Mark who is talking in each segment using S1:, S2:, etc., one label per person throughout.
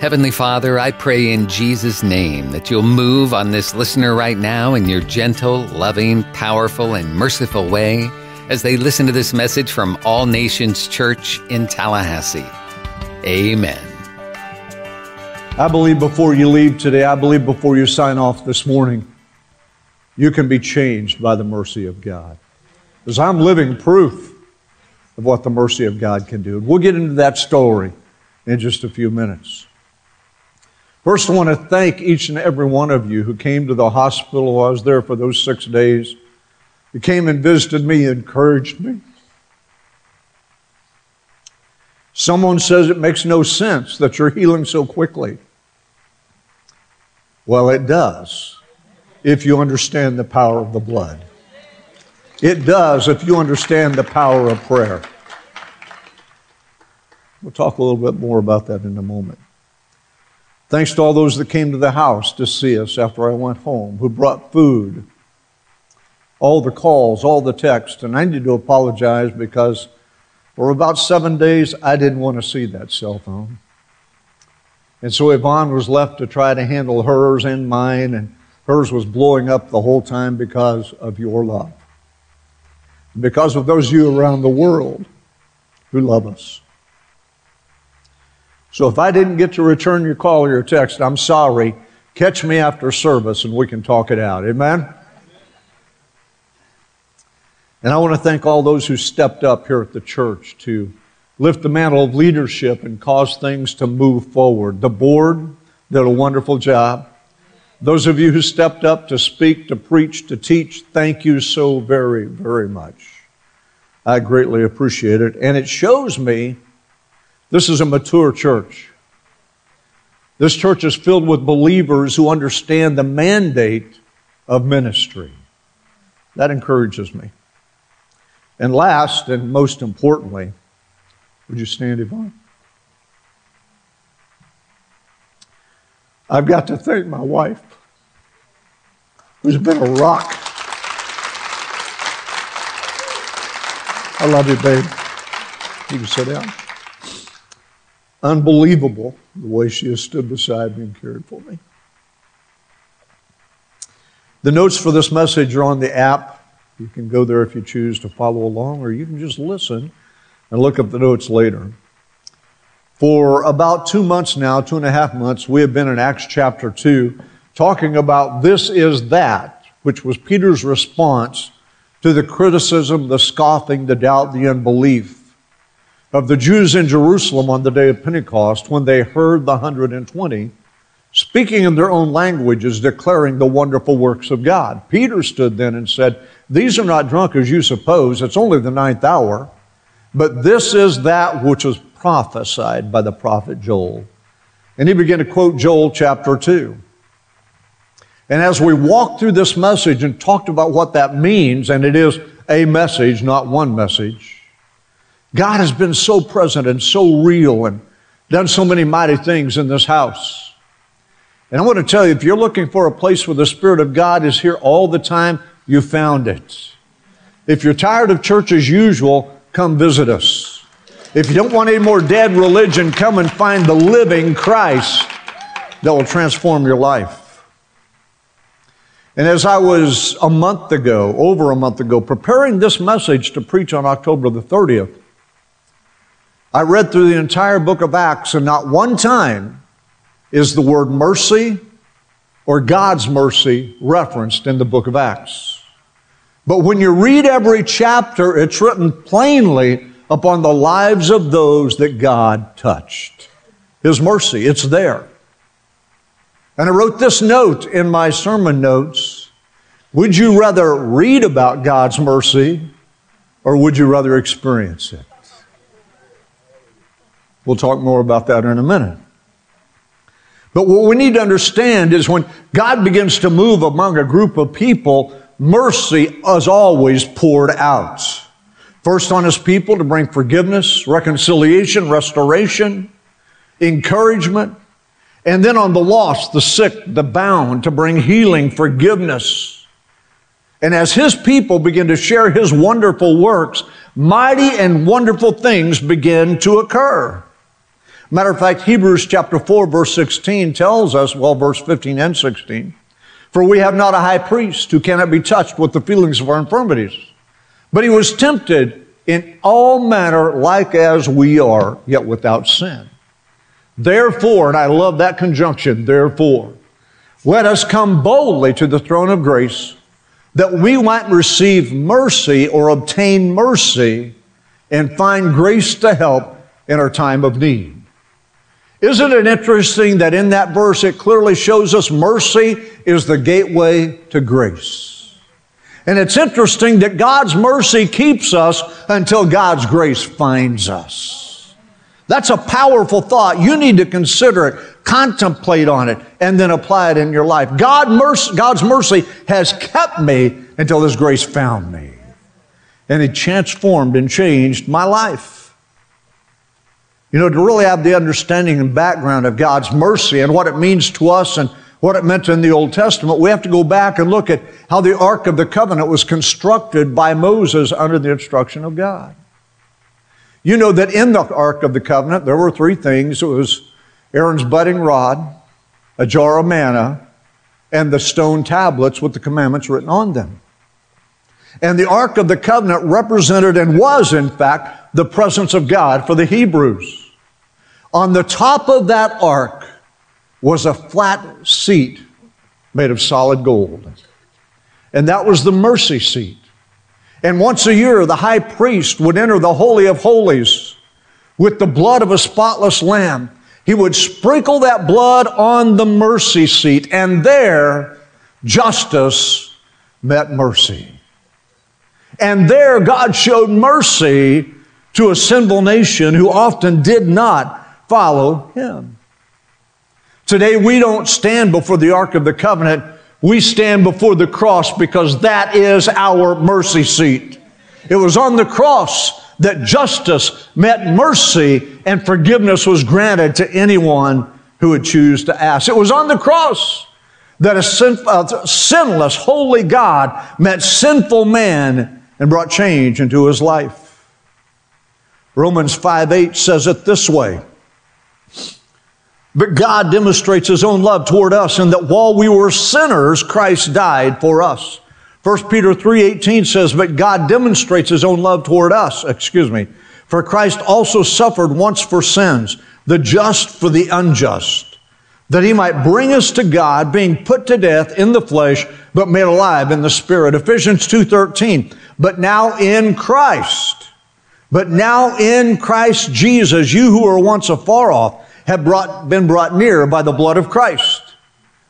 S1: Heavenly Father, I pray in Jesus' name that you'll move on this listener right now in your gentle, loving, powerful, and merciful way as they listen to this message from All Nations Church in Tallahassee. Amen.
S2: I believe before you leave today, I believe before you sign off this morning, you can be changed by the mercy of God. Because I'm living proof of what the mercy of God can do. We'll get into that story in just a few minutes. First, I want to thank each and every one of you who came to the hospital. I was there for those six days. You came and visited me, encouraged me. Someone says it makes no sense that you're healing so quickly. Well, it does if you understand the power of the blood. It does if you understand the power of prayer. We'll talk a little bit more about that in a moment. Thanks to all those that came to the house to see us after I went home, who brought food, all the calls, all the texts. And I need to apologize because for about seven days I didn't want to see that cell phone. And so Yvonne was left to try to handle hers and mine, and hers was blowing up the whole time because of your love. Because of those of you around the world who love us. So if I didn't get to return your call or your text, I'm sorry. Catch me after service and we can talk it out. Amen? And I want to thank all those who stepped up here at the church to lift the mantle of leadership and cause things to move forward. The board did a wonderful job. Those of you who stepped up to speak, to preach, to teach, thank you so very, very much. I greatly appreciate it. And it shows me this is a mature church. This church is filled with believers who understand the mandate of ministry. That encourages me. And last and most importantly, would you stand, Yvonne? I've got to thank my wife, who's been a rock. I love you, babe. You can sit down unbelievable the way she has stood beside me and cared for me. The notes for this message are on the app. You can go there if you choose to follow along, or you can just listen and look up the notes later. For about two months now, two and a half months, we have been in Acts chapter 2 talking about this is that, which was Peter's response to the criticism, the scoffing, the doubt, the unbelief of the Jews in Jerusalem on the day of Pentecost when they heard the 120 speaking in their own languages, declaring the wonderful works of God. Peter stood then and said, These are not drunk as you suppose, it's only the ninth hour, but this is that which was prophesied by the prophet Joel. And he began to quote Joel chapter 2. And as we walked through this message and talked about what that means, and it is a message, not one message, God has been so present and so real and done so many mighty things in this house. And I want to tell you, if you're looking for a place where the Spirit of God is here all the time, you found it. If you're tired of church as usual, come visit us. If you don't want any more dead religion, come and find the living Christ that will transform your life. And as I was a month ago, over a month ago, preparing this message to preach on October the 30th, I read through the entire book of Acts, and not one time is the word mercy or God's mercy referenced in the book of Acts. But when you read every chapter, it's written plainly upon the lives of those that God touched. His mercy, it's there. And I wrote this note in my sermon notes Would you rather read about God's mercy or would you rather experience it? We'll talk more about that in a minute. But what we need to understand is when God begins to move among a group of people, mercy is always poured out. First on his people to bring forgiveness, reconciliation, restoration, encouragement, and then on the lost, the sick, the bound to bring healing, forgiveness. And as his people begin to share his wonderful works, mighty and wonderful things begin to occur. Matter of fact, Hebrews chapter 4, verse 16 tells us, well, verse 15 and 16, for we have not a high priest who cannot be touched with the feelings of our infirmities, but he was tempted in all manner like as we are, yet without sin. Therefore, and I love that conjunction, therefore, let us come boldly to the throne of grace that we might receive mercy or obtain mercy and find grace to help in our time of need. Isn't it interesting that in that verse it clearly shows us mercy is the gateway to grace? And it's interesting that God's mercy keeps us until God's grace finds us. That's a powerful thought. You need to consider it, contemplate on it, and then apply it in your life. God mercy, God's mercy has kept me until His grace found me. And it transformed and changed my life. You know, to really have the understanding and background of God's mercy and what it means to us and what it meant in the Old Testament, we have to go back and look at how the Ark of the Covenant was constructed by Moses under the instruction of God. You know that in the Ark of the Covenant, there were three things. It was Aaron's budding rod, a jar of manna, and the stone tablets with the commandments written on them. And the Ark of the Covenant represented and was, in fact, the presence of God for the Hebrews. On the top of that ark was a flat seat made of solid gold. And that was the mercy seat. And once a year, the high priest would enter the Holy of Holies with the blood of a spotless lamb. He would sprinkle that blood on the mercy seat, and there justice met mercy. And there God showed mercy to a sinful nation who often did not follow him. Today we don't stand before the Ark of the Covenant. We stand before the cross because that is our mercy seat. It was on the cross that justice met mercy and forgiveness was granted to anyone who would choose to ask. It was on the cross that a, sin, a sinless, holy God met sinful man and brought change into his life. Romans 5 8 says it this way but God demonstrates His own love toward us in that while we were sinners, Christ died for us. 1 Peter 3.18 says, But God demonstrates His own love toward us, excuse me, for Christ also suffered once for sins, the just for the unjust, that He might bring us to God, being put to death in the flesh, but made alive in the Spirit. Ephesians 2.13, But now in Christ, but now in Christ Jesus, you who were once afar off, have brought, been brought near by the blood of Christ.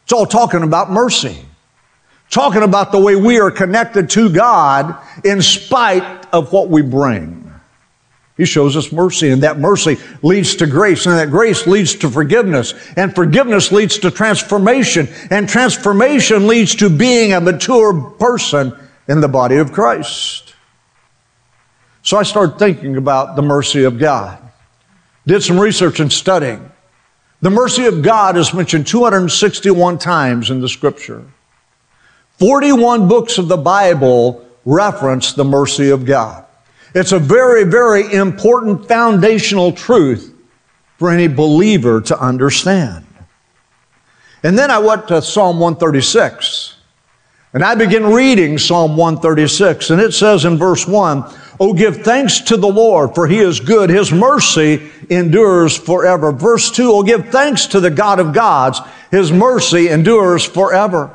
S2: It's all talking about mercy. Talking about the way we are connected to God in spite of what we bring. He shows us mercy, and that mercy leads to grace, and that grace leads to forgiveness, and forgiveness leads to transformation, and transformation leads to being a mature person in the body of Christ. So I started thinking about the mercy of God did some research and studying. The mercy of God is mentioned 261 times in the scripture. 41 books of the Bible reference the mercy of God. It's a very, very important foundational truth for any believer to understand. And then I went to Psalm 136. And I began reading Psalm 136, and it says in verse 1 Oh, give thanks to the Lord, for he is good. His mercy endures forever. Verse 2, oh, give thanks to the God of gods. His mercy endures forever.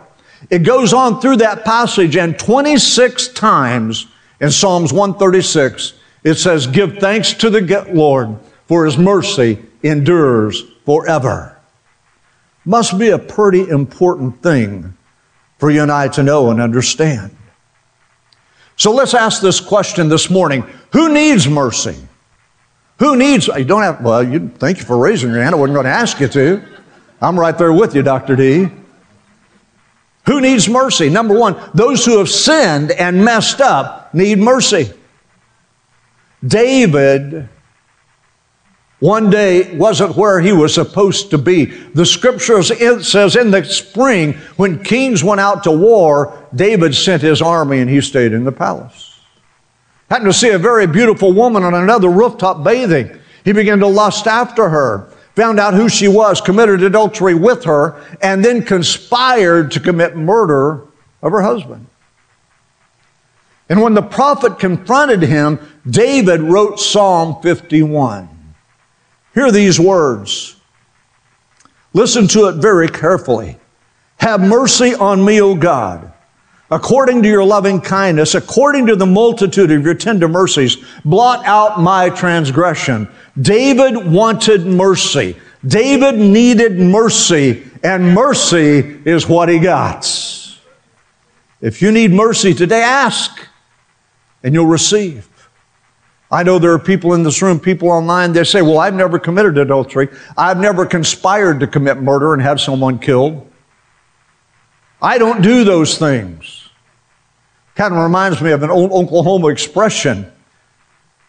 S2: It goes on through that passage, and 26 times in Psalms 136, it says, Give thanks to the Lord, for his mercy endures forever. Must be a pretty important thing for you and I to know and understand. So let's ask this question this morning. Who needs mercy? Who needs, you don't have, well, you, thank you for raising your hand. I wasn't going to ask you to. I'm right there with you, Dr. D. Who needs mercy? Number one, those who have sinned and messed up need mercy. David one day wasn't where he was supposed to be. The scripture says in the spring, when kings went out to war, David sent his army and he stayed in the palace. Happened to see a very beautiful woman on another rooftop bathing. He began to lust after her. found out who she was, committed adultery with her, and then conspired to commit murder of her husband. And when the prophet confronted him, David wrote Psalm 51. Hear these words. Listen to it very carefully. Have mercy on me, O God, according to your loving kindness, according to the multitude of your tender mercies, blot out my transgression. David wanted mercy. David needed mercy, and mercy is what he got. If you need mercy today, ask, and you'll receive. I know there are people in this room, people online, they say, Well, I've never committed adultery. I've never conspired to commit murder and have someone killed. I don't do those things. Kind of reminds me of an old Oklahoma expression.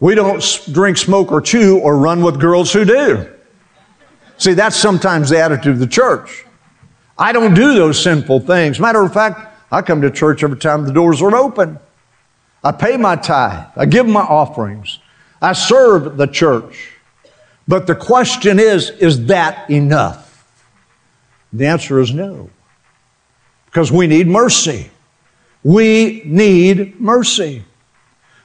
S2: We don't drink, smoke, or chew or run with girls who do. See, that's sometimes the attitude of the church. I don't do those sinful things. Matter of fact, I come to church every time the doors are open. I pay my tithe. I give my offerings. I serve the church. But the question is, is that enough? The answer is no. Because we need mercy. We need mercy.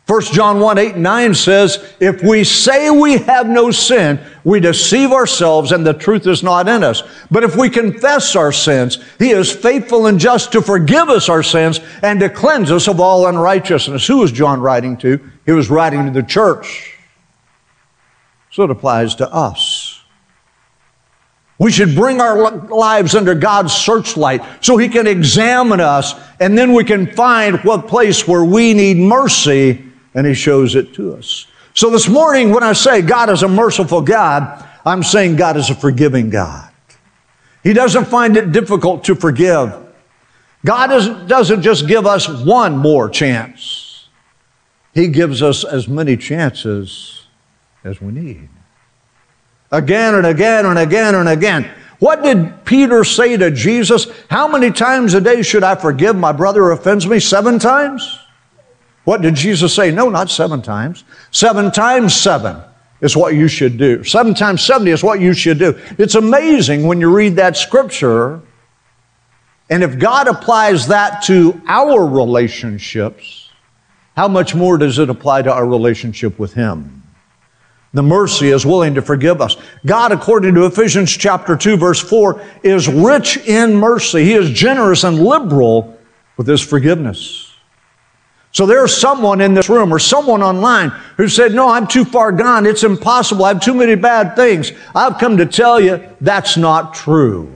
S2: 1 John 1 8 and 9 says, If we say we have no sin, we deceive ourselves and the truth is not in us. But if we confess our sins, He is faithful and just to forgive us our sins and to cleanse us of all unrighteousness. Who was John writing to? He was writing to the church. So it applies to us. We should bring our lives under God's searchlight so He can examine us and then we can find what place where we need mercy and He shows it to us. So this morning, when I say God is a merciful God, I'm saying God is a forgiving God. He doesn't find it difficult to forgive. God doesn't just give us one more chance, He gives us as many chances as we need. Again and again and again and again. What did Peter say to Jesus? How many times a day should I forgive my brother who offends me? Seven times? What did Jesus say? No, not seven times. Seven times seven is what you should do. Seven times 70 is what you should do. It's amazing when you read that scripture. And if God applies that to our relationships, how much more does it apply to our relationship with Him? The mercy is willing to forgive us. God, according to Ephesians chapter 2, verse 4, is rich in mercy. He is generous and liberal with His forgiveness. So there's someone in this room or someone online who said, No, I'm too far gone. It's impossible. I have too many bad things. I've come to tell you that's not true.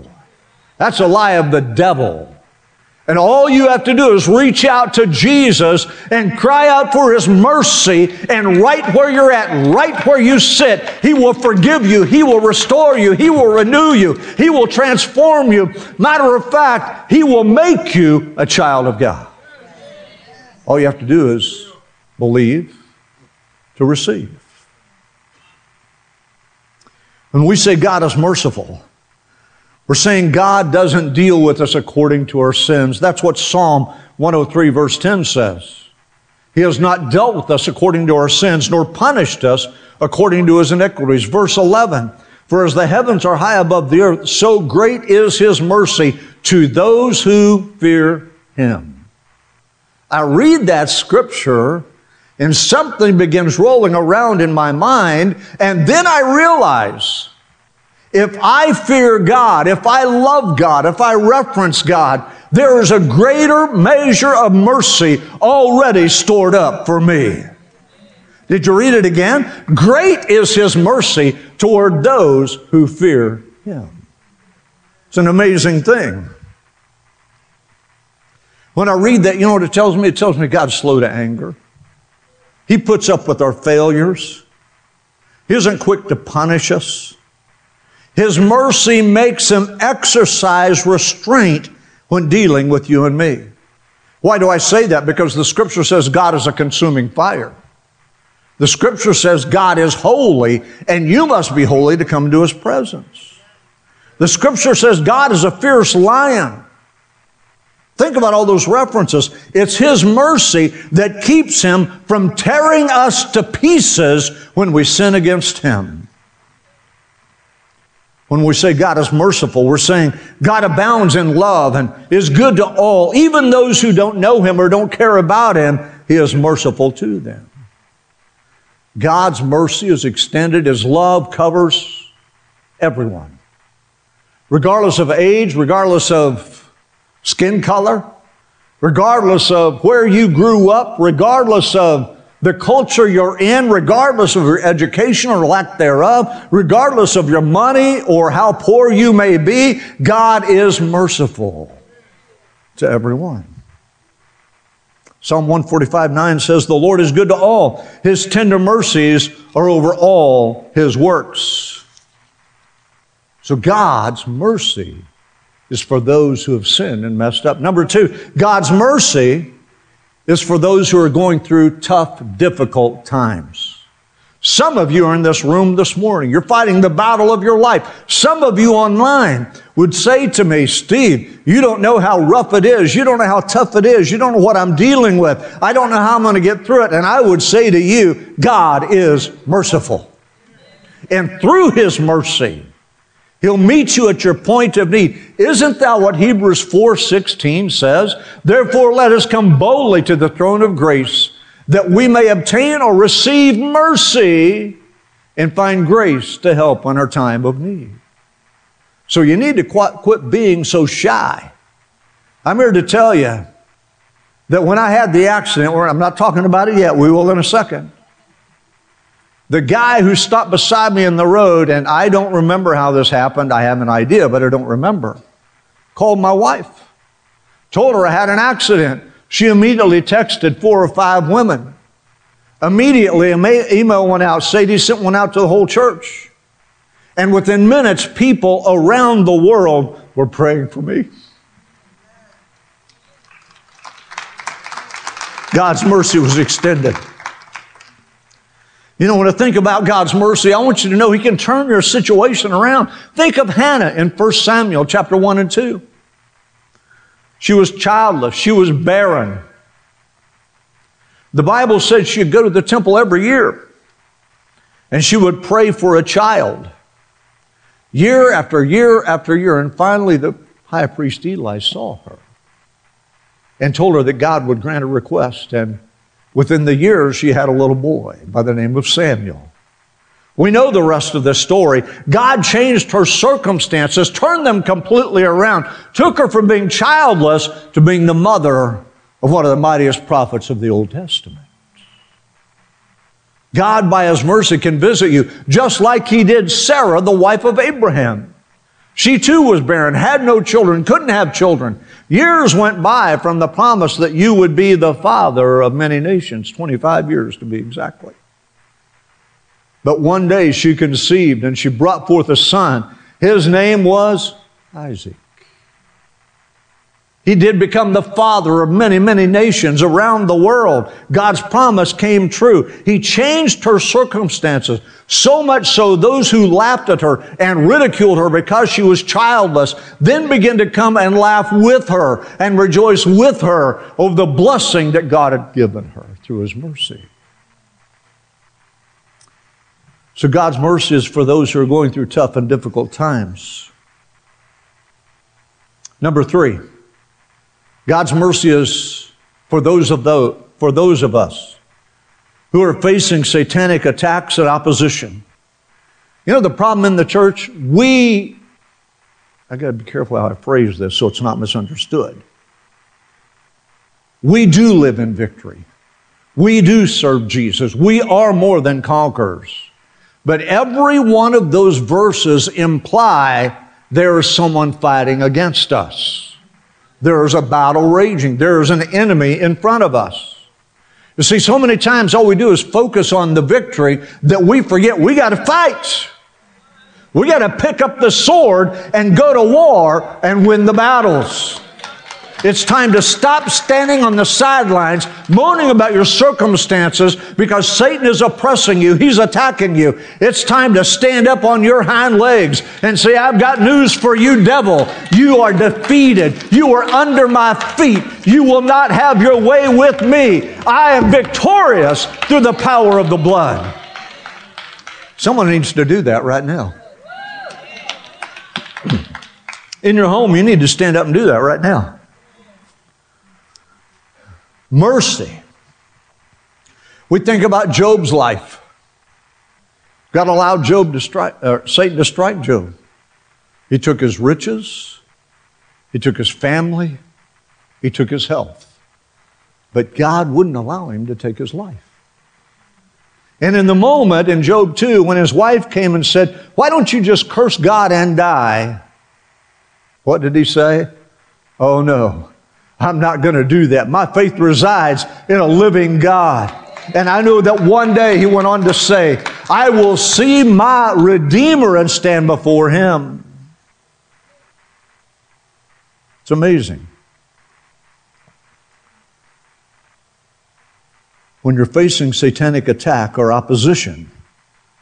S2: That's a lie of the devil. And all you have to do is reach out to Jesus and cry out for His mercy. And right where you're at, right where you sit, He will forgive you. He will restore you. He will renew you. He will transform you. Matter of fact, He will make you a child of God. All you have to do is believe to receive. When we say God is merciful, we're saying God doesn't deal with us according to our sins. That's what Psalm 103, verse 10 says. He has not dealt with us according to our sins, nor punished us according to his iniquities. Verse 11, for as the heavens are high above the earth, so great is his mercy to those who fear him. I read that scripture and something begins rolling around in my mind, and then I realize if I fear God, if I love God, if I reference God, there is a greater measure of mercy already stored up for me. Did you read it again? Great is His mercy toward those who fear Him. It's an amazing thing. When I read that, you know what it tells me? It tells me God's slow to anger. He puts up with our failures. He isn't quick to punish us. His mercy makes him exercise restraint when dealing with you and me. Why do I say that? Because the scripture says God is a consuming fire. The scripture says God is holy and you must be holy to come to his presence. The scripture says God is a fierce lion Think about all those references. It's His mercy that keeps Him from tearing us to pieces when we sin against Him. When we say God is merciful, we're saying God abounds in love and is good to all, even those who don't know Him or don't care about Him, He is merciful to them. God's mercy is extended, His love covers everyone. Regardless of age, regardless of skin color, regardless of where you grew up, regardless of the culture you're in, regardless of your education or lack thereof, regardless of your money or how poor you may be, God is merciful to everyone. Psalm 145 9 says, The Lord is good to all. His tender mercies are over all his works. So God's mercy is for those who have sinned and messed up. Number two, God's mercy is for those who are going through tough, difficult times. Some of you are in this room this morning. You're fighting the battle of your life. Some of you online would say to me, Steve, you don't know how rough it is. You don't know how tough it is. You don't know what I'm dealing with. I don't know how I'm going to get through it. And I would say to you, God is merciful. And through His mercy, He'll meet you at your point of need. Isn't that what Hebrews 4:16 says? Therefore let us come boldly to the throne of grace that we may obtain or receive mercy and find grace to help in our time of need. So you need to quit being so shy. I'm here to tell you that when I had the accident, I'm not talking about it yet, we will in a second. The guy who stopped beside me in the road, and I don't remember how this happened, I have an idea, but I don't remember, called my wife. Told her I had an accident. She immediately texted four or five women. Immediately, an email went out. Sadie sent one out to the whole church. And within minutes, people around the world were praying for me. God's mercy was extended. You know, when I think about God's mercy, I want you to know He can turn your situation around. Think of Hannah in 1 Samuel chapter 1 and 2. She was childless, she was barren. The Bible said she'd go to the temple every year and she would pray for a child. Year after year after year. And finally, the high priest Eli saw her and told her that God would grant a request. And Within the years, she had a little boy by the name of Samuel. We know the rest of the story. God changed her circumstances, turned them completely around, took her from being childless to being the mother of one of the mightiest prophets of the Old Testament. God, by His mercy, can visit you just like He did Sarah, the wife of Abraham. She too was barren, had no children, couldn't have children. Years went by from the promise that you would be the father of many nations, 25 years to be exactly. But one day she conceived and she brought forth a son. His name was Isaac. He did become the father of many, many nations around the world. God's promise came true. He changed her circumstances. So much so, those who laughed at her and ridiculed her because she was childless then began to come and laugh with her and rejoice with her over the blessing that God had given her through His mercy. So God's mercy is for those who are going through tough and difficult times. Number three. God's mercy is for those of the, for those of us who are facing satanic attacks and opposition. You know the problem in the church? We I got to be careful how I phrase this so it's not misunderstood. We do live in victory. We do serve Jesus. We are more than conquerors. But every one of those verses imply there is someone fighting against us. There is a battle raging. There is an enemy in front of us. You see, so many times all we do is focus on the victory that we forget we got to fight. We got to pick up the sword and go to war and win the battles. It's time to stop standing on the sidelines moaning about your circumstances because Satan is oppressing you. He's attacking you. It's time to stand up on your hind legs and say, I've got news for you, devil. You are defeated. You are under my feet. You will not have your way with me. I am victorious through the power of the blood. Someone needs to do that right now. In your home, you need to stand up and do that right now. Mercy. We think about Job's life. God allowed Job to strike, uh, Satan to strike Job. He took his riches, he took his family, he took his health. But God wouldn't allow him to take his life. And in the moment in Job 2, when his wife came and said, Why don't you just curse God and die? What did he say? Oh no, I'm not going to do that. My faith resides in a living God. And I know that one day he went on to say, I will see my Redeemer and stand before him. It's amazing. When you're facing satanic attack or opposition,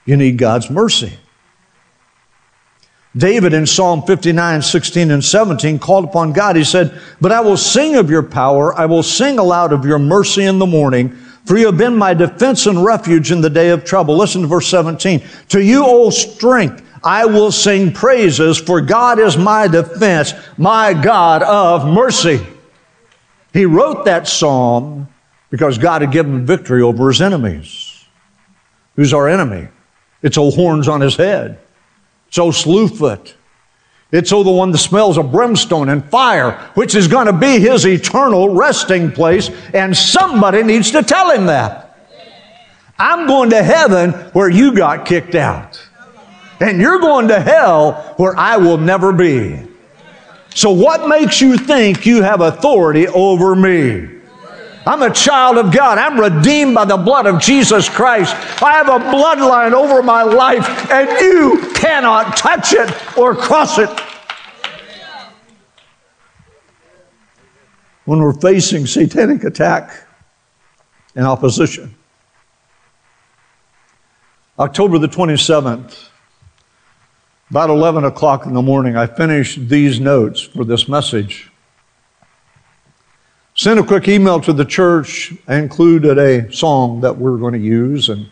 S2: you need God's mercy. David in Psalm 59, 16, and 17 called upon God. He said, But I will sing of your power. I will sing aloud of your mercy in the morning, for you have been my defense and refuge in the day of trouble. Listen to verse 17. To you, O strength, I will sing praises, for God is my defense, my God of mercy. He wrote that psalm because God had given victory over his enemies. Who's our enemy? It's old horns on his head. Old Slewfoot. It's oh the one that smells of brimstone and fire, which is going to be his eternal resting place, and somebody needs to tell him that. I'm going to heaven where you got kicked out. And you're going to hell where I will never be. So what makes you think you have authority over me? I'm a child of God. I'm redeemed by the blood of Jesus Christ. I have a bloodline over my life, and you cannot touch it or cross it. When we're facing satanic attack and opposition, October the 27th, about 11 o'clock in the morning, I finished these notes for this message. Sent a quick email to the church. I included a song that we're going to use and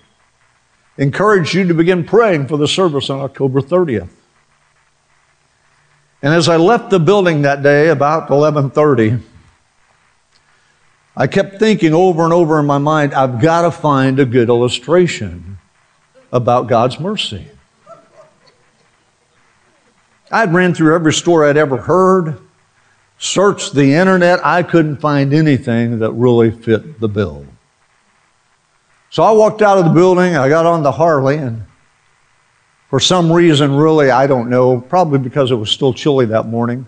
S2: encourage you to begin praying for the service on October 30th. And as I left the building that day about 11:30, I kept thinking over and over in my mind, I've got to find a good illustration about God's mercy. I'd ran through every story I'd ever heard searched the internet, I couldn't find anything that really fit the bill. So I walked out of the building, I got on the Harley, and for some reason, really, I don't know, probably because it was still chilly that morning,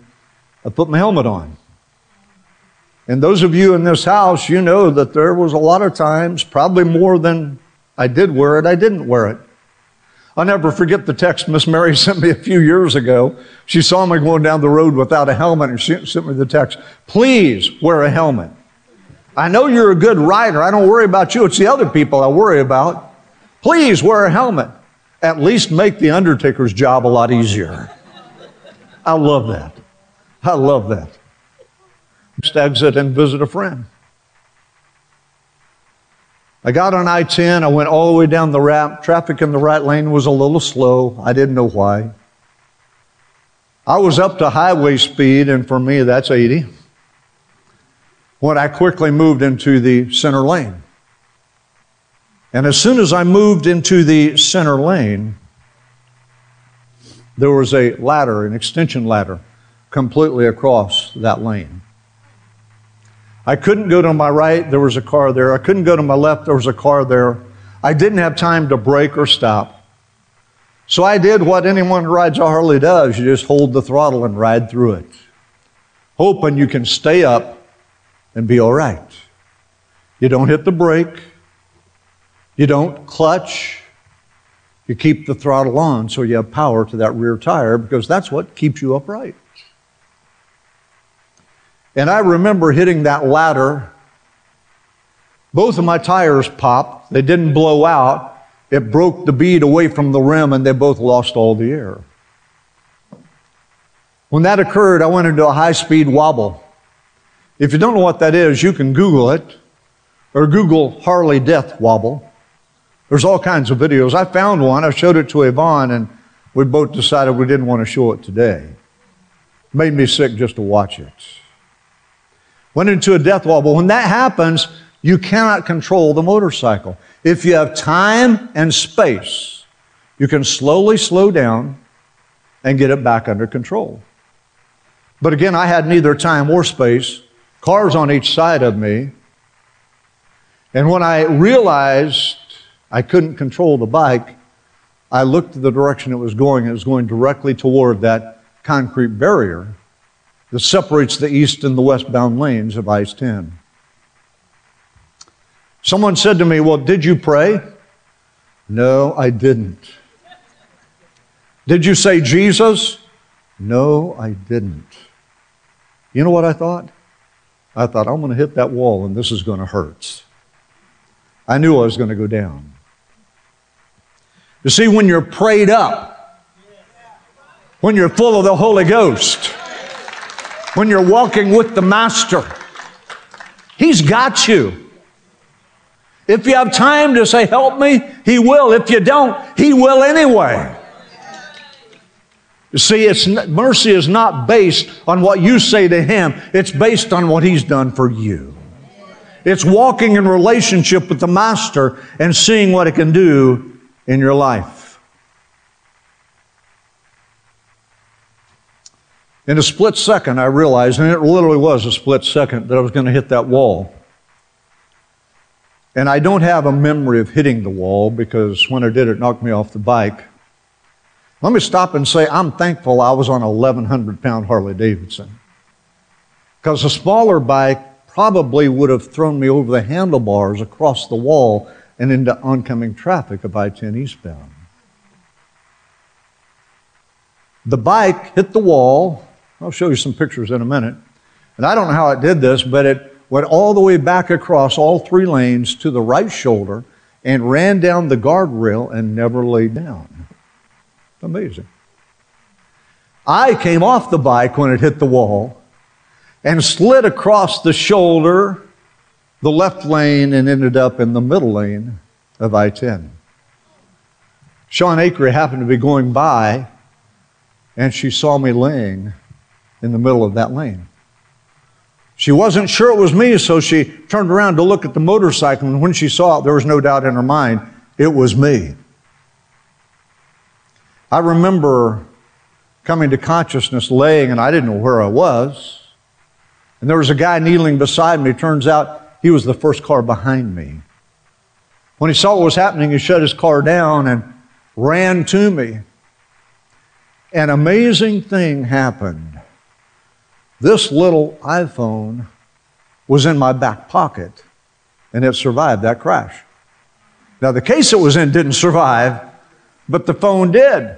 S2: I put my helmet on. And those of you in this house, you know that there was a lot of times, probably more than I did wear it, I didn't wear it. I'll never forget the text Miss Mary sent me a few years ago. She saw me going down the road without a helmet and she sent me the text, please wear a helmet. I know you're a good rider. I don't worry about you. It's the other people I worry about. Please wear a helmet. At least make the undertaker's job a lot easier. I love that. I love that. Just exit and visit a friend. I got on I 10, I went all the way down the ramp. Traffic in the right lane was a little slow. I didn't know why. I was up to highway speed, and for me, that's 80. When I quickly moved into the center lane. And as soon as I moved into the center lane, there was a ladder, an extension ladder, completely across that lane. I couldn't go to my right, there was a car there. I couldn't go to my left, there was a car there. I didn't have time to brake or stop. So I did what anyone who rides a Harley does you just hold the throttle and ride through it, hoping you can stay up and be all right. You don't hit the brake, you don't clutch, you keep the throttle on so you have power to that rear tire because that's what keeps you upright. And I remember hitting that ladder. Both of my tires popped. They didn't blow out. It broke the bead away from the rim and they both lost all the air. When that occurred, I went into a high speed wobble. If you don't know what that is, you can Google it or Google Harley death wobble. There's all kinds of videos. I found one. I showed it to Yvonne and we both decided we didn't want to show it today. Made me sick just to watch it. Went into a death wobble, but when that happens, you cannot control the motorcycle. If you have time and space, you can slowly slow down and get it back under control. But again, I had neither time or space, cars on each side of me. And when I realized I couldn't control the bike, I looked the direction it was going. It was going directly toward that concrete barrier that separates the east and the westbound lanes of I 10. Someone said to me, Well, did you pray? No, I didn't. Did you say Jesus? No, I didn't. You know what I thought? I thought, I'm going to hit that wall and this is going to hurt. I knew I was going to go down. You see, when you're prayed up, when you're full of the Holy Ghost, when you're walking with the Master, He's got you. If you have time to say, Help me, He will. If you don't, He will anyway. You see, it's, mercy is not based on what you say to Him, it's based on what He's done for you. It's walking in relationship with the Master and seeing what it can do in your life. In a split second, I realized, and it literally was a split second, that I was going to hit that wall. And I don't have a memory of hitting the wall because when I did, it knocked me off the bike. Let me stop and say I'm thankful I was on a 1,100 pound Harley Davidson. Because a smaller bike probably would have thrown me over the handlebars across the wall and into oncoming traffic of I 10 eastbound. The bike hit the wall. I'll show you some pictures in a minute. And I don't know how it did this, but it went all the way back across all three lanes to the right shoulder and ran down the guardrail and never laid down. Amazing. I came off the bike when it hit the wall and slid across the shoulder, the left lane, and ended up in the middle lane of I 10. Sean Acre happened to be going by, and she saw me laying in the middle of that lane. She wasn't sure it was me, so she turned around to look at the motorcycle, and when she saw it, there was no doubt in her mind it was me. I remember coming to consciousness laying, and I didn't know where I was. And there was a guy kneeling beside me. Turns out he was the first car behind me. When he saw what was happening, he shut his car down and ran to me. An amazing thing happened. This little iPhone was in my back pocket, and it survived that crash. Now, the case it was in didn't survive, but the phone did.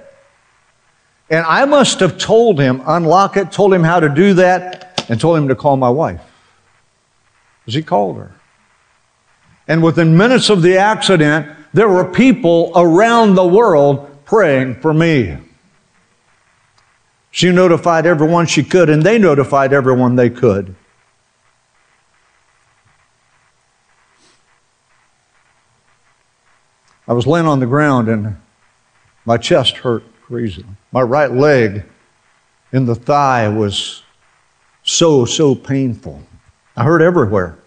S2: And I must have told him, unlock it, told him how to do that, and told him to call my wife. Because he called her. And within minutes of the accident, there were people around the world praying for me. She notified everyone she could, and they notified everyone they could. I was laying on the ground and my chest hurt crazily. My right leg in the thigh was so, so painful. I hurt everywhere.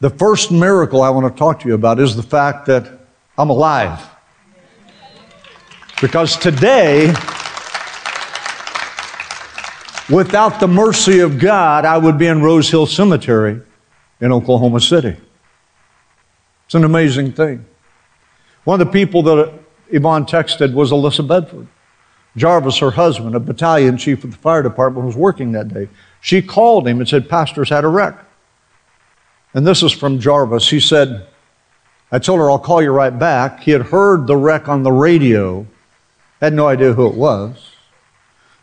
S2: The first miracle I want to talk to you about is the fact that I'm alive. Because today, without the mercy of God, I would be in Rose Hill Cemetery in Oklahoma City. It's an amazing thing. One of the people that Yvonne texted was Alyssa Bedford. Jarvis, her husband, a battalion chief of the fire department, was working that day. She called him and said, Pastor's had a wreck. And this is from Jarvis. He said, I told her I'll call you right back. He had heard the wreck on the radio, had no idea who it was.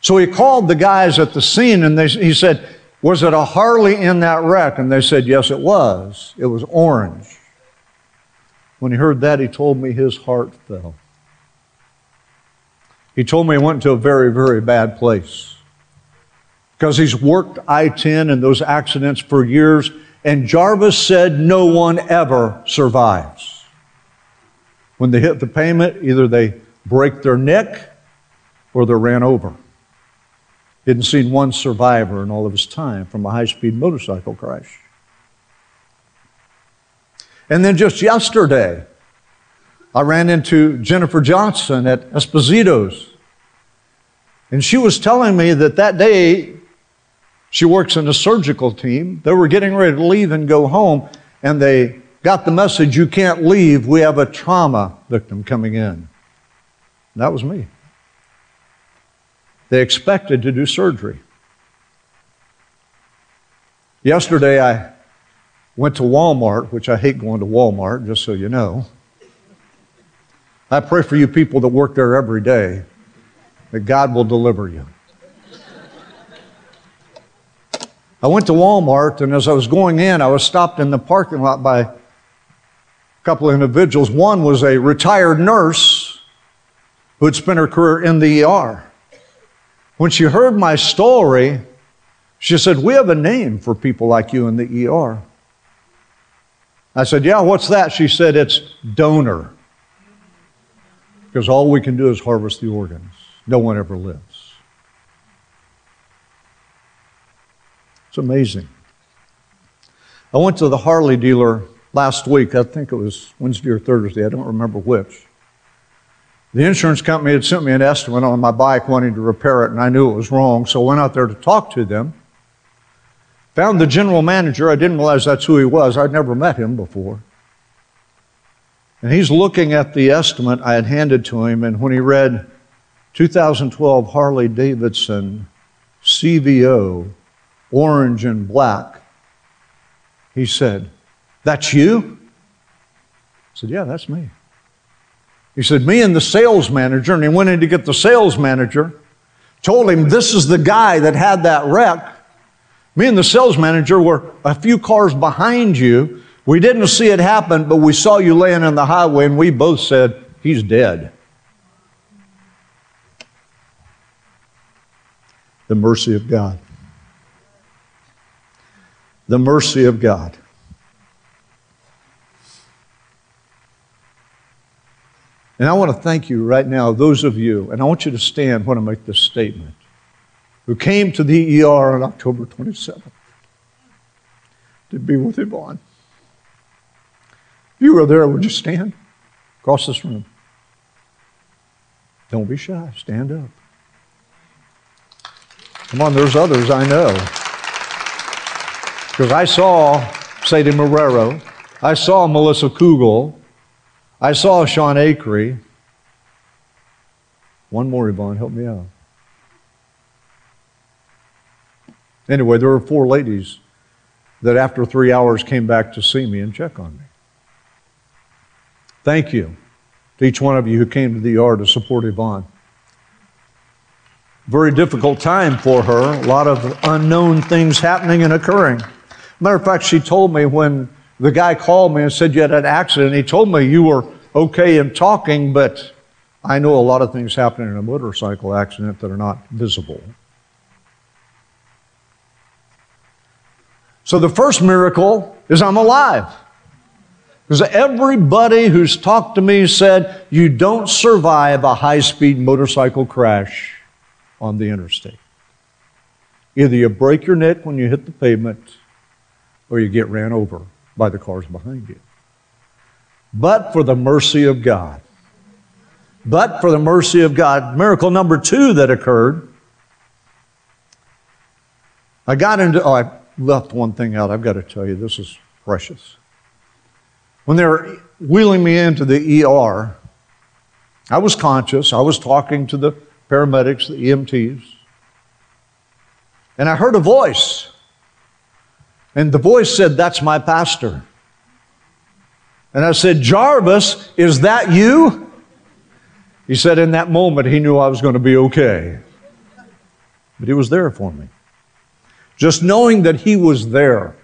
S2: So he called the guys at the scene and they, he said, Was it a Harley in that wreck? And they said, Yes, it was. It was orange. When he heard that, he told me his heart fell. He told me he went to a very, very bad place. Because he's worked I 10 and those accidents for years, and Jarvis said no one ever survives. When they hit the pavement, either they break their neck or they're ran over. Hadn't seen one survivor in all of his time from a high speed motorcycle crash. And then just yesterday, I ran into Jennifer Johnson at Esposito's. And she was telling me that that day, she works in a surgical team. They were getting ready to leave and go home, and they got the message, You can't leave. We have a trauma victim coming in. And that was me. They expected to do surgery. Yesterday, I went to Walmart, which I hate going to Walmart, just so you know. I pray for you people that work there every day that God will deliver you. I went to Walmart, and as I was going in, I was stopped in the parking lot by a couple of individuals. One was a retired nurse who had spent her career in the ER. When she heard my story, she said, We have a name for people like you in the ER. I said, Yeah, what's that? She said, It's donor. Because all we can do is harvest the organs. No one ever lives. It's amazing. I went to the Harley dealer last week. I think it was Wednesday or Thursday. I don't remember which. The insurance company had sent me an estimate on my bike wanting to repair it, and I knew it was wrong, so I went out there to talk to them. Found the general manager. I didn't realize that's who he was. I'd never met him before. And he's looking at the estimate I had handed to him, and when he read 2012 Harley Davidson CVO, orange and black, he said, That's you? I said, Yeah, that's me. He said, Me and the sales manager, and he went in to get the sales manager, told him, This is the guy that had that wreck. Me and the sales manager were a few cars behind you. We didn't see it happen, but we saw you laying on the highway, and we both said, He's dead. The mercy of God. The mercy of God. And I want to thank you right now, those of you, and I want you to stand when I make this statement who came to the ER on October 27th to be with Yvonne. If you were there, would you stand across this room? Don't be shy. Stand up. Come on, there's others I know. Because I saw Sadie Marrero, I saw Melissa Kugel, I saw Sean Acree. One more, Yvonne, help me out. Anyway, there were four ladies that after three hours came back to see me and check on me. Thank you to each one of you who came to the ER to support Yvonne. Very difficult time for her, a lot of unknown things happening and occurring. Matter of fact, she told me when the guy called me and said you had an accident, he told me you were okay in talking, but I know a lot of things happen in a motorcycle accident that are not visible. So the first miracle is I'm alive. Because everybody who's talked to me said, you don't survive a high speed motorcycle crash on the interstate. Either you break your neck when you hit the pavement, or you get ran over by the cars behind you. But for the mercy of God. But for the mercy of God. Miracle number two that occurred. I got into, oh, I left one thing out. I've got to tell you, this is precious. When they were wheeling me into the ER, I was conscious. I was talking to the paramedics, the EMTs. And I heard a voice. And the voice said, That's my pastor. And I said, Jarvis, is that you? He said, In that moment, he knew I was going to be okay. But he was there for me. Just knowing that he was there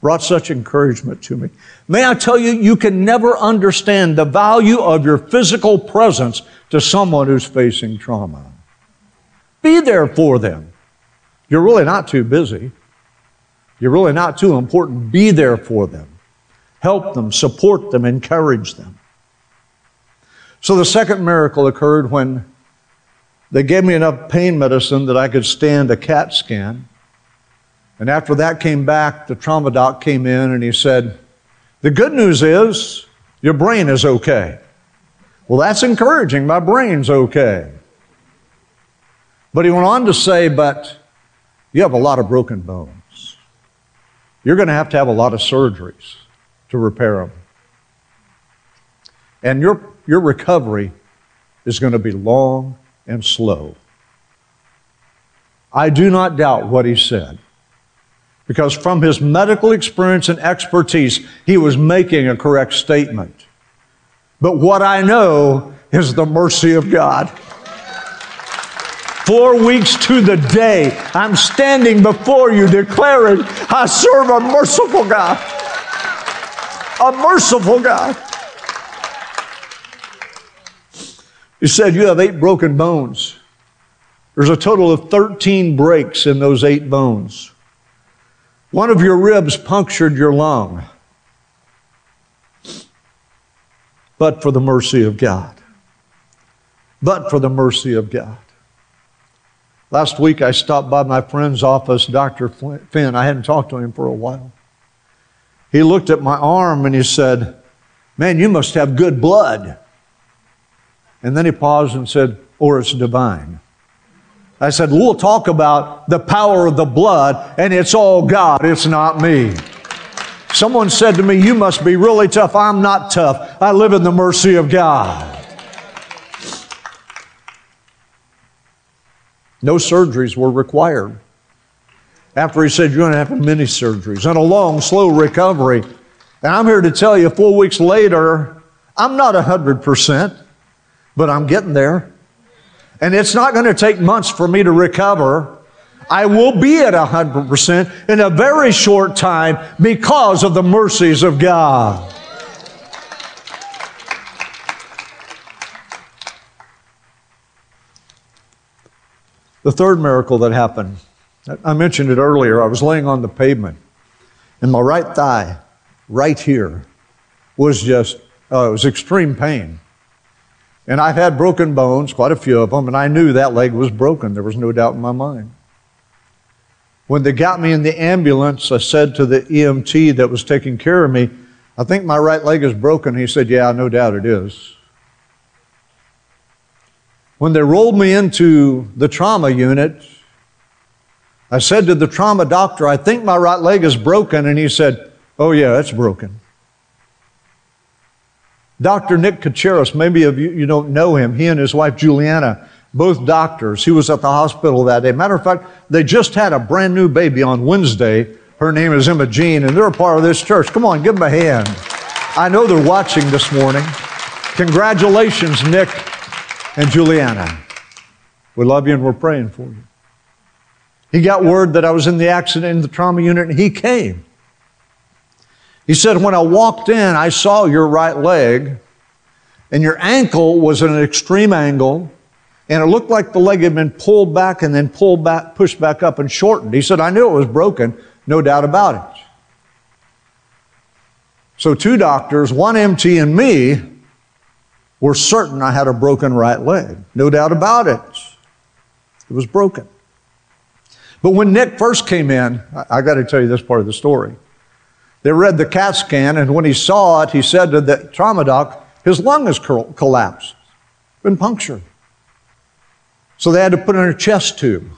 S2: brought such encouragement to me. May I tell you, you can never understand the value of your physical presence to someone who's facing trauma. Be there for them. You're really not too busy. You're really not too important. Be there for them. Help them, support them, encourage them. So the second miracle occurred when they gave me enough pain medicine that I could stand a CAT scan. And after that came back, the trauma doc came in and he said, The good news is your brain is okay. Well, that's encouraging. My brain's okay. But he went on to say, But you have a lot of broken bones. You're going to have to have a lot of surgeries to repair them. And your, your recovery is going to be long and slow. I do not doubt what he said. Because from his medical experience and expertise, he was making a correct statement. But what I know is the mercy of God. Four weeks to the day, I'm standing before you declaring, I serve a merciful God. A merciful God. You said, You have eight broken bones. There's a total of 13 breaks in those eight bones. One of your ribs punctured your lung, but for the mercy of God. But for the mercy of God. Last week I stopped by my friend's office, Dr. Finn. I hadn't talked to him for a while. He looked at my arm and he said, Man, you must have good blood. And then he paused and said, Or it's divine. I said, We'll talk about the power of the blood, and it's all God, it's not me. Someone said to me, You must be really tough. I'm not tough. I live in the mercy of God. No surgeries were required. After he said, You're going to have many surgeries and a long, slow recovery. And I'm here to tell you, four weeks later, I'm not 100%, but I'm getting there. And it's not going to take months for me to recover. I will be at 100% in a very short time because of the mercies of God. The third miracle that happened, I mentioned it earlier. I was laying on the pavement, and my right thigh, right here, was just, uh, it was extreme pain. And I've had broken bones, quite a few of them, and I knew that leg was broken. There was no doubt in my mind. When they got me in the ambulance, I said to the EMT that was taking care of me, I think my right leg is broken. He said, Yeah, no doubt it is. When they rolled me into the trauma unit, I said to the trauma doctor, I think my right leg is broken. And he said, Oh, yeah, it's broken. Dr. Nick Kacharis, maybe of you, you don't know him, he and his wife Juliana, both doctors. He was at the hospital that day. Matter of fact, they just had a brand new baby on Wednesday. Her name is Emma Jean, and they're a part of this church. Come on, give them a hand. I know they're watching this morning. Congratulations, Nick and Juliana. We love you and we're praying for you. He got word that I was in the accident in the trauma unit, and he came. He said, When I walked in, I saw your right leg, and your ankle was at an extreme angle, and it looked like the leg had been pulled back and then pulled back, pushed back up and shortened. He said, I knew it was broken, no doubt about it. So, two doctors, one EMT and me, were certain I had a broken right leg. No doubt about it. It was broken. But when Nick first came in, I, I got to tell you this part of the story. They read the CAT scan, and when he saw it, he said to the trauma doc, his lung has collapsed, been punctured. So they had to put in a chest tube.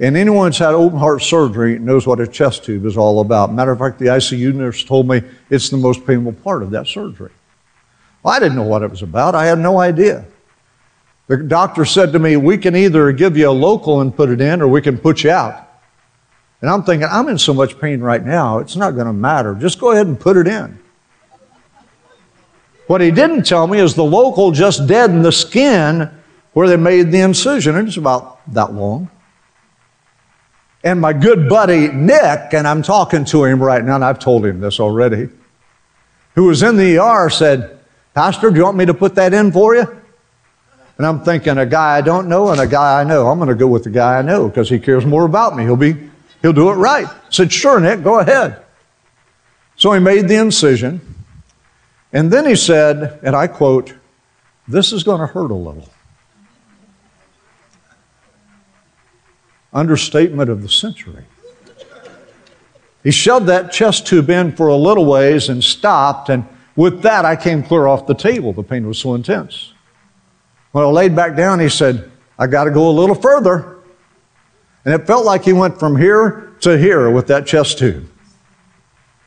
S2: And anyone who's had open heart surgery knows what a chest tube is all about. Matter of fact, the ICU nurse told me it's the most painful part of that surgery. Well, I didn't know what it was about. I had no idea. The doctor said to me, We can either give you a local and put it in, or we can put you out. And I'm thinking, I'm in so much pain right now, it's not going to matter. Just go ahead and put it in. What he didn't tell me is the local just deadened the skin where they made the incision, and it's about that long. And my good buddy Nick, and I'm talking to him right now, and I've told him this already, who was in the ER said, Pastor, do you want me to put that in for you? And I'm thinking, a guy I don't know and a guy I know. I'm going to go with the guy I know because he cares more about me. He'll be He'll do it right. I said, Sure, Nick, go ahead. So he made the incision. And then he said, and I quote, This is going to hurt a little. Understatement of the century. He shoved that chest tube in for a little ways and stopped, and with that, I came clear off the table. The pain was so intense. When I laid back down, he said, I got to go a little further. And it felt like he went from here to here with that chest tube.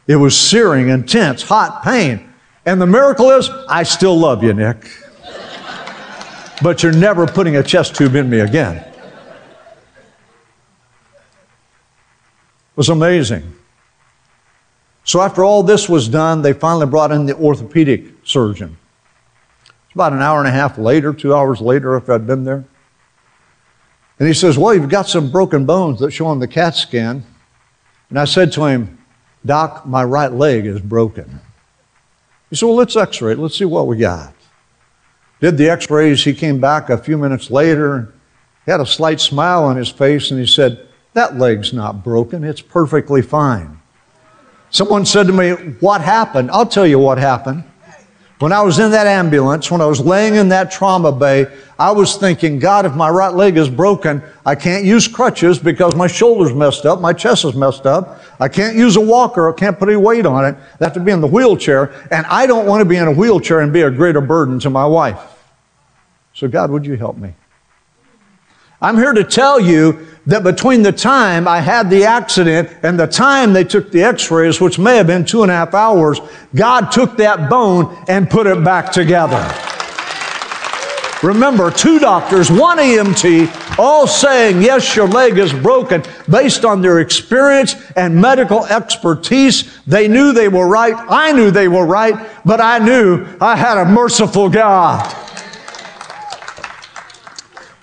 S2: It was searing, intense, hot pain. And the miracle is, I still love you, Nick. but you're never putting a chest tube in me again. It was amazing. So after all this was done, they finally brought in the orthopedic surgeon. It's about an hour and a half later, two hours later, if I'd been there. And he says, Well, you've got some broken bones that show on the CAT scan. And I said to him, Doc, my right leg is broken. He said, Well, let's x ray it. Let's see what we got. Did the x rays. He came back a few minutes later. He had a slight smile on his face and he said, That leg's not broken. It's perfectly fine. Someone said to me, What happened? I'll tell you what happened. When I was in that ambulance, when I was laying in that trauma bay, I was thinking, God, if my right leg is broken, I can't use crutches because my shoulder's messed up, my chest is messed up. I can't use a walker, I can't put any weight on it. I have to be in the wheelchair, and I don't want to be in a wheelchair and be a greater burden to my wife. So, God, would you help me? I'm here to tell you that between the time I had the accident and the time they took the x rays, which may have been two and a half hours, God took that bone and put it back together. Remember, two doctors, one EMT, all saying, yes, your leg is broken based on their experience and medical expertise. They knew they were right. I knew they were right, but I knew I had a merciful God.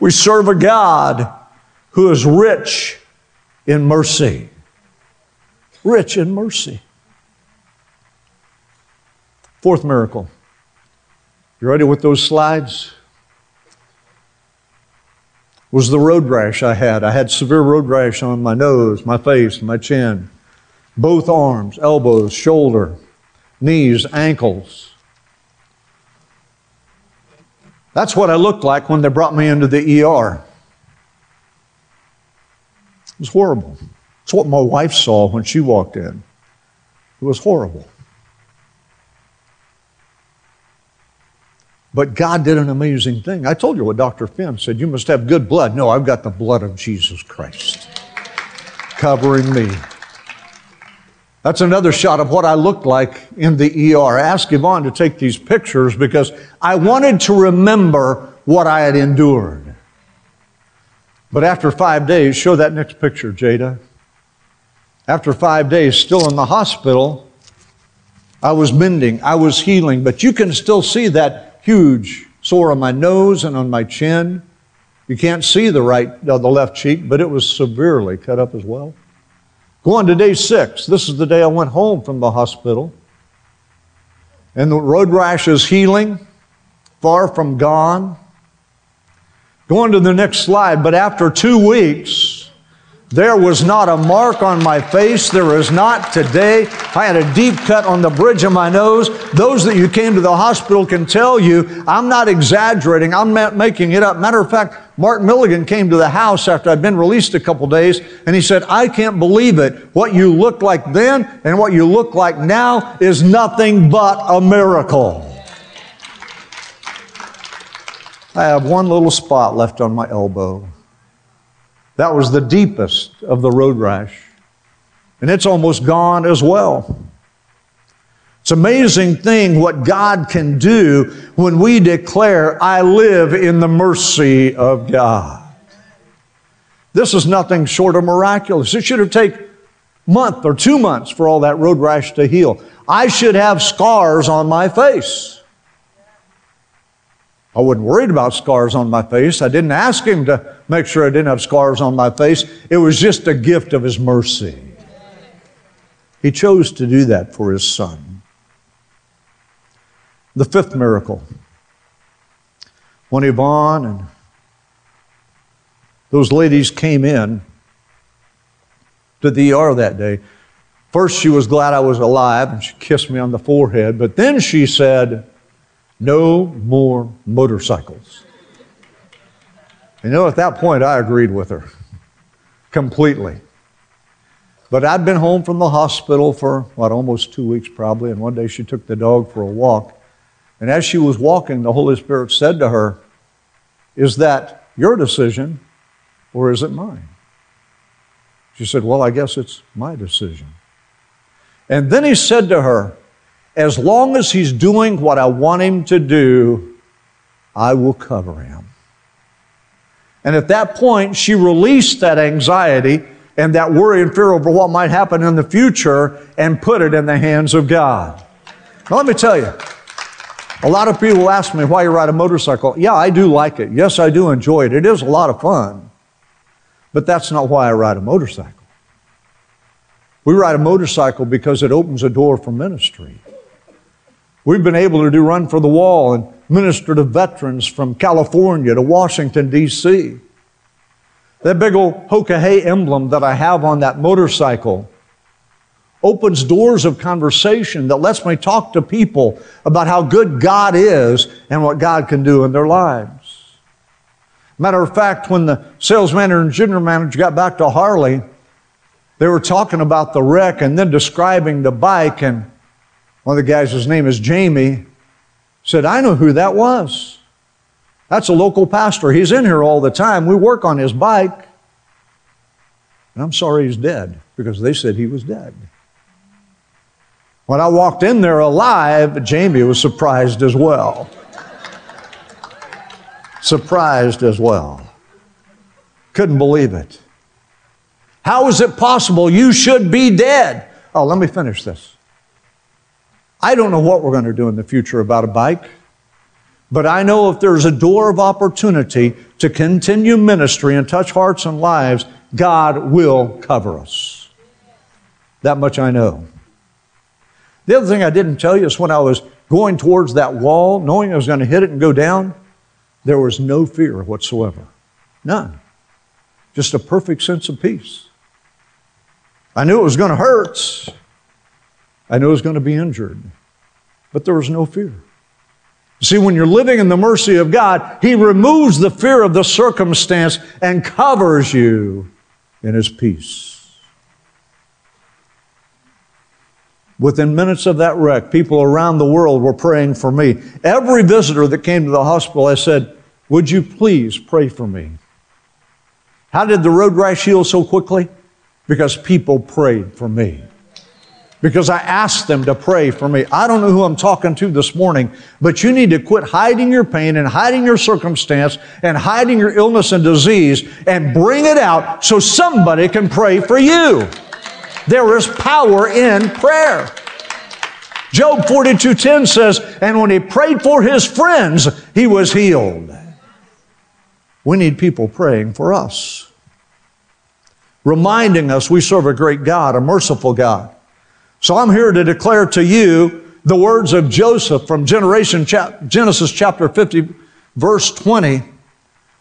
S2: We serve a God who is rich in mercy. Rich in mercy. Fourth miracle. You ready with those slides? Was the road rash I had. I had severe road rash on my nose, my face, my chin, both arms, elbows, shoulder, knees, ankles. That's what I looked like when they brought me into the ER. It was horrible. It's what my wife saw when she walked in. It was horrible. But God did an amazing thing. I told you what Dr. Finn said you must have good blood. No, I've got the blood of Jesus Christ covering me. That's another shot of what I looked like in the ER. I asked Yvonne to take these pictures because I wanted to remember what I had endured. But after five days, show that next picture, Jada. After five days, still in the hospital, I was mending, I was healing, but you can still see that huge sore on my nose and on my chin. You can't see the right, uh, the left cheek, but it was severely cut up as well. Go on to day six. This is the day I went home from the hospital. And the road rash is healing, far from gone. Going to the next slide, but after two weeks, there was not a mark on my face. There is not today. I had a deep cut on the bridge of my nose. Those that you came to the hospital can tell you I'm not exaggerating. I'm not making it up. Matter of fact, Mark Milligan came to the house after I'd been released a couple days and he said, I can't believe it. What you looked like then and what you look like now is nothing but a miracle. I have one little spot left on my elbow. That was the deepest of the road rash. And it's almost gone as well. It's an amazing thing what God can do when we declare, I live in the mercy of God. This is nothing short of miraculous. It should have taken a month or two months for all that road rash to heal. I should have scars on my face. I wasn't worried about scars on my face. I didn't ask him to make sure I didn't have scars on my face. It was just a gift of his mercy. He chose to do that for his son. The fifth miracle. When Yvonne and those ladies came in to the ER that day, First, she was glad I was alive and she kissed me on the forehead, but then she said, No more motorcycles. You know, at that point, I agreed with her completely. But I'd been home from the hospital for, what, almost two weeks probably, and one day she took the dog for a walk. And as she was walking, the Holy Spirit said to her, Is that your decision or is it mine? She said, Well, I guess it's my decision. And then he said to her, As long as he's doing what I want him to do, I will cover him. And at that point, she released that anxiety and that worry and fear over what might happen in the future and put it in the hands of God. Now, let me tell you, a lot of people ask me why you ride a motorcycle. Yeah, I do like it. Yes, I do enjoy it. It is a lot of fun. But that's not why I ride a motorcycle. We ride a motorcycle because it opens a door for ministry. We've been able to do Run for the Wall and minister to veterans from California to Washington, D.C. That big old Hokahei emblem that I have on that motorcycle opens doors of conversation that lets me talk to people about how good God is and what God can do in their lives. Matter of fact, when the sales manager and general manager got back to Harley, they were talking about the wreck and then describing the bike, and one of the guys, his name is Jamie, said, I know who that was. That's a local pastor. He's in here all the time. We work on his bike. And I'm sorry he's dead because they said he was dead. When I walked in there alive, Jamie was surprised as well. surprised as well. Couldn't believe it. How is it possible you should be dead? Oh, let me finish this. I don't know what we're going to do in the future about a bike, but I know if there's a door of opportunity to continue ministry and touch hearts and lives, God will cover us. That much I know. The other thing I didn't tell you is when I was going towards that wall, knowing I was going to hit it and go down, there was no fear whatsoever. None. Just a perfect sense of peace. I knew it was going to hurt. I knew I was going to be injured. But there was no fear. See, when you're living in the mercy of God, He removes the fear of the circumstance and covers you in His peace. Within minutes of that wreck, people around the world were praying for me. Every visitor that came to the hospital, I said, Would you please pray for me? How did the road rash heal so quickly? Because people prayed for me. Because I asked them to pray for me. I don't know who I'm talking to this morning, but you need to quit hiding your pain and hiding your circumstance and hiding your illness and disease and bring it out so somebody can pray for you. There is power in prayer. Job 42:10 says, "And when he prayed for his friends, he was healed." We need people praying for us. Reminding us we serve a great God, a merciful God. So I'm here to declare to you the words of Joseph from Generation Genesis chapter 50 verse 20.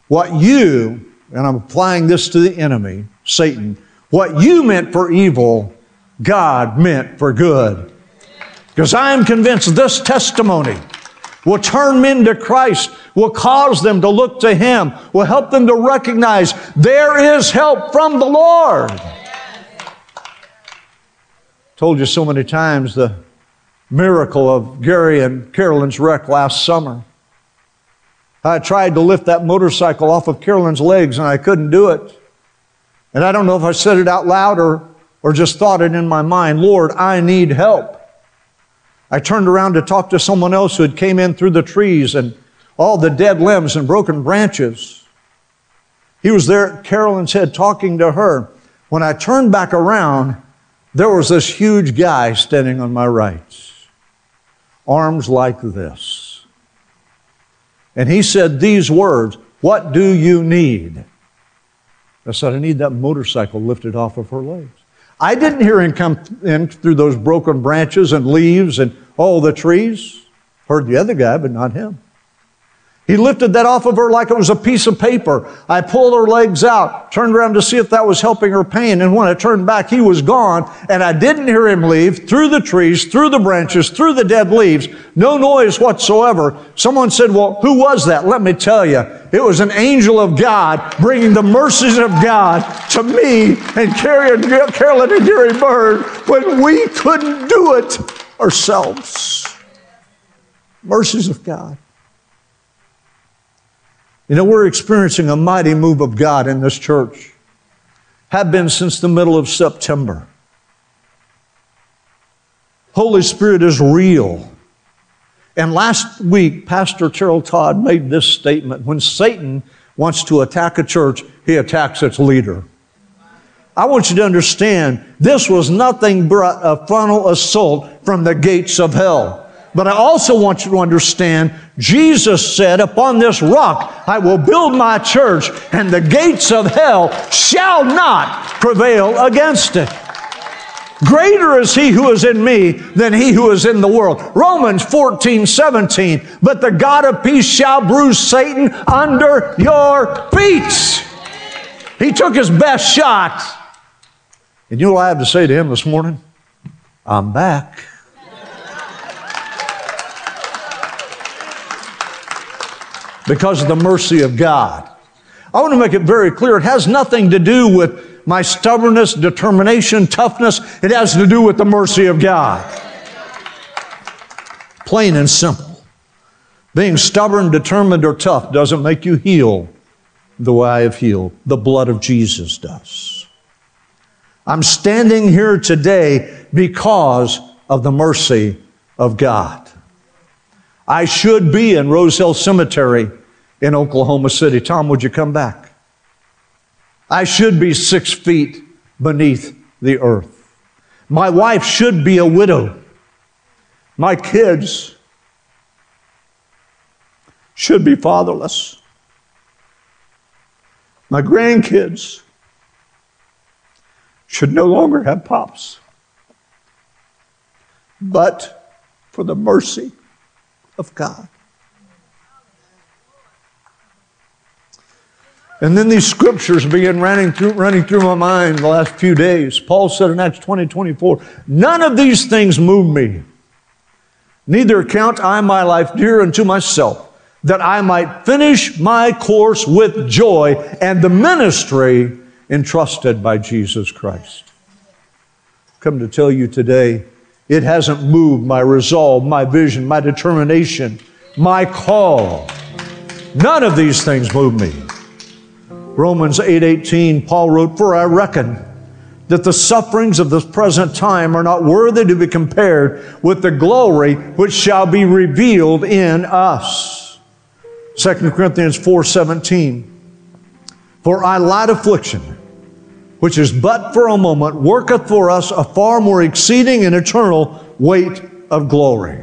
S2: What you, and I'm applying this to the enemy, Satan, what you meant for evil, God meant for good. Because I am convinced this testimony will turn men to Christ, will cause them to look to Him, will help them to recognize there is help from the Lord. Told you so many times the miracle of Gary and Carolyn's wreck last summer. I tried to lift that motorcycle off of Carolyn's legs and I couldn't do it. And I don't know if I said it out loud or, or just thought it in my mind Lord, I need help. I turned around to talk to someone else who had came in through the trees and all the dead limbs and broken branches. He was there at Carolyn's head talking to her. When I turned back around, there was this huge guy standing on my right, arms like this. And he said these words What do you need? I said, I need that motorcycle lifted off of her legs. I didn't hear him come in through those broken branches and leaves and all the trees. Heard the other guy, but not him. He lifted that off of her like it was a piece of paper. I pulled her legs out, turned around to see if that was helping her pain. And when I turned back, he was gone. And I didn't hear him leave through the trees, through the branches, through the dead leaves. No noise whatsoever. Someone said, well, who was that? Let me tell you. It was an angel of God bringing the mercies of God to me and Carolyn and Gary Bird when we couldn't do it ourselves. Mercies of God. You know, we're experiencing a mighty move of God in this church. Have been since the middle of September. Holy Spirit is real. And last week, Pastor Terrell Todd made this statement when Satan wants to attack a church, he attacks its leader. I want you to understand this was nothing but a frontal assault from the gates of hell. But I also want you to understand, Jesus said, upon this rock I will build my church, and the gates of hell shall not prevail against it. Greater is he who is in me than he who is in the world. Romans 14, 17. But the God of peace shall bruise Satan under your feet. He took his best shot. And you know what I have to say to him this morning? I'm back. Because of the mercy of God. I want to make it very clear it has nothing to do with my stubbornness, determination, toughness. It has to do with the mercy of God. Plain and simple. Being stubborn, determined, or tough doesn't make you heal the way I have healed. The blood of Jesus does. I'm standing here today because of the mercy of God. I should be in Rose Hill Cemetery in Oklahoma City. Tom, would you come back? I should be six feet beneath the earth. My wife should be a widow. My kids should be fatherless. My grandkids should no longer have pops. But for the mercy of God. And then these scriptures began running through, running through my mind the last few days. Paul said in Acts 20 24, None of these things move me. Neither count I my life dear unto myself, that I might finish my course with joy and the ministry entrusted by Jesus Christ. Come to tell you today, it hasn't moved my resolve, my vision, my determination, my call. None of these things move me. Romans 8:18 Paul wrote, "For I reckon that the sufferings of this present time are not worthy to be compared with the glory which shall be revealed in us." 2 Corinthians 4:17 For I light affliction which is but for a moment, worketh for us a far more exceeding and eternal weight of glory.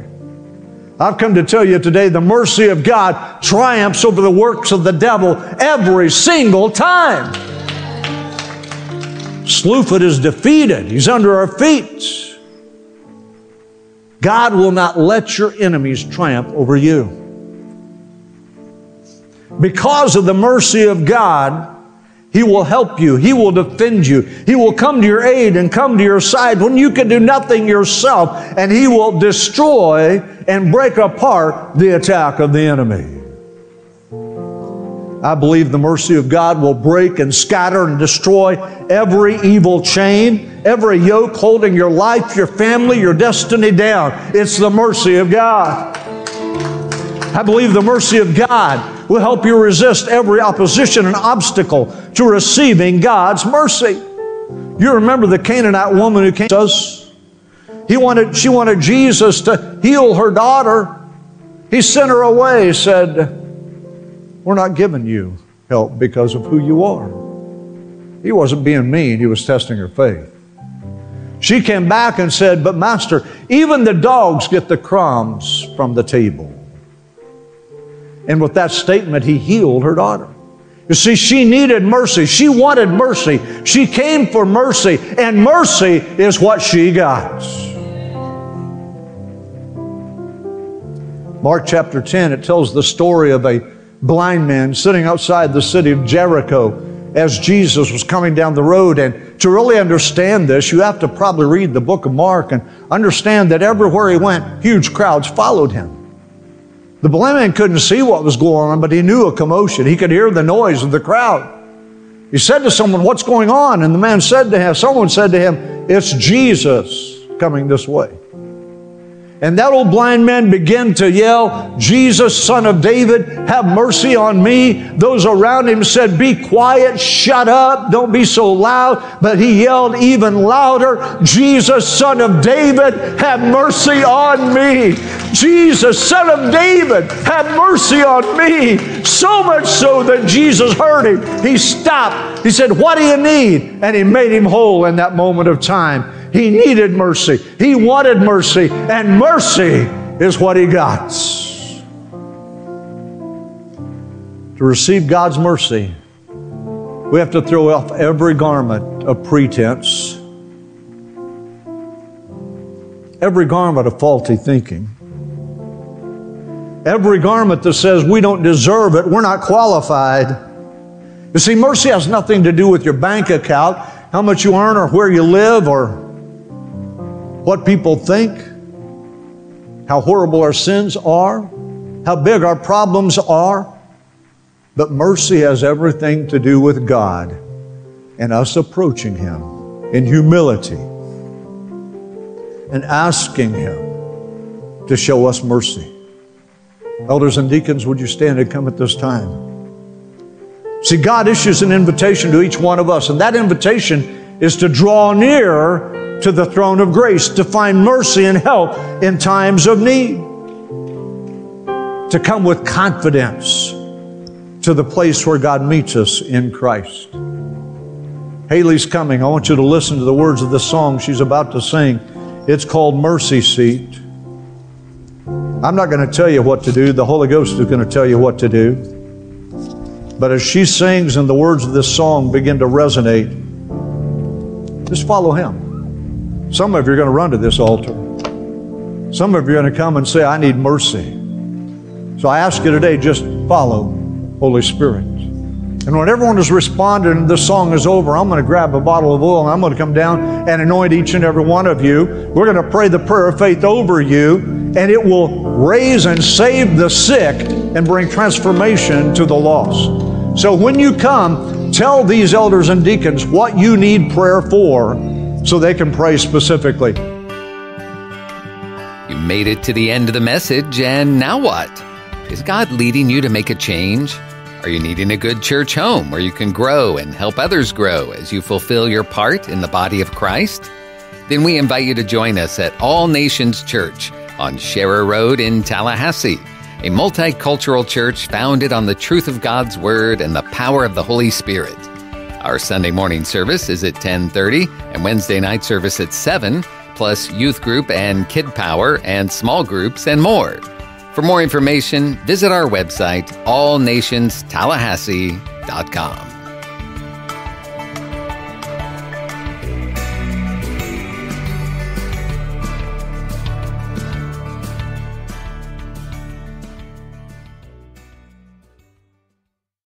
S2: I've come to tell you today the mercy of God triumphs over the works of the devil every single time. Slewfoot is defeated, he's under our feet. God will not let your enemies triumph over you. Because of the mercy of God, he will help you. He will defend you. He will come to your aid and come to your side when you can do nothing yourself, and He will destroy and break apart the attack of the enemy. I believe the mercy of God will break and scatter and destroy every evil chain, every yoke holding your life, your family, your destiny down. It's the mercy of God. I believe the mercy of God will help you resist every opposition and obstacle to receiving God's mercy. You remember the Canaanite woman who came to us? He wanted, she wanted Jesus to heal her daughter. He sent her away, said, We're not giving you help because of who you are. He wasn't being mean, he was testing her faith. She came back and said, But, Master, even the dogs get the crumbs from the table. And with that statement, he healed her daughter. You see, she needed mercy. She wanted mercy. She came for mercy, and mercy is what she got. Mark chapter 10, it tells the story of a blind man sitting outside the city of Jericho as Jesus was coming down the road. And to really understand this, you have to probably read the book of Mark and understand that everywhere he went, huge crowds followed him. The blind man couldn't see what was going on, but he knew a commotion. He could hear the noise of the crowd. He said to someone, What's going on? And the man said to him, Someone said to him, It's Jesus coming this way. And that old blind man began to yell, Jesus, son of David, have mercy on me. Those around him said, Be quiet, shut up, don't be so loud. But he yelled even louder, Jesus, son of David, have mercy on me. Jesus, son of David, have mercy on me. So much so that Jesus heard him. He stopped. He said, What do you need? And he made him whole in that moment of time. He needed mercy. He wanted mercy. And mercy is what he got. To receive God's mercy, we have to throw off every garment of pretense, every garment of faulty thinking, every garment that says we don't deserve it, we're not qualified. You see, mercy has nothing to do with your bank account, how much you earn, or where you live, or what people think, how horrible our sins are, how big our problems are. But mercy has everything to do with God and us approaching Him in humility and asking Him to show us mercy. Elders and deacons, would you stand and come at this time? See, God issues an invitation to each one of us, and that invitation is to draw near to the throne of grace to find mercy and help in times of need. To come with confidence to the place where God meets us in Christ. Haley's coming. I want you to listen to the words of the song she's about to sing. It's called Mercy Seat. I'm not going to tell you what to do. The Holy Ghost is going to tell you what to do. But as she sings and the words of this song begin to resonate, just follow Him. Some of you are going to run to this altar. Some of you are going to come and say, I need mercy. So I ask you today, just follow Holy Spirit. And when everyone has responded and this song is over, I'm going to grab a bottle of oil and I'm going to come down and anoint each and every one of you. We're going to pray the prayer of faith over you, and it will raise and save the sick and bring transformation to the lost. So when you come, tell these elders and deacons what you need prayer for so they can pray specifically.
S1: You made it to the end of the message, and now what? Is God leading you to make a change? Are you needing a good church home where you can grow and help others grow as you fulfill your part in the body of Christ? Then we invite you to join us at All Nations Church on Sharer Road in Tallahassee, a multicultural church founded on the truth of God's Word and the power of the Holy Spirit. Our Sunday morning service is at 10:30 and Wednesday night service at 7, plus youth group and kid power and small groups and more. For more information, visit our website allnationstallahassee.com.